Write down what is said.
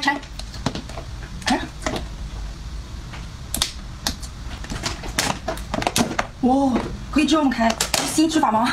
拆拆。哇，可以这样开，新吃法吗？